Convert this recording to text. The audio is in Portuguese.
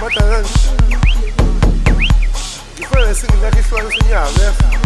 Mata antes. E foi assim, ninguém fez o sinal, né?